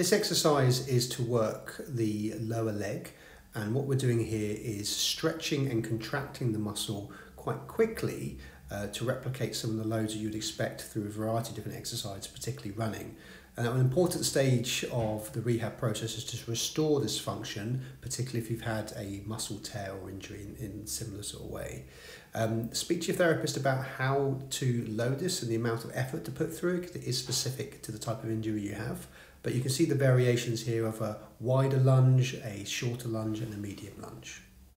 This exercise is to work the lower leg and what we're doing here is stretching and contracting the muscle quite quickly uh, to replicate some of the loads that you'd expect through a variety of different exercises, particularly running. And an important stage of the rehab process is to restore this function, particularly if you've had a muscle tear or injury in, in similar sort of way. Um, speak to your therapist about how to load this and the amount of effort to put through it because it is specific to the type of injury you have. But you can see the variations here of a wider lunge, a shorter lunge and a medium lunge.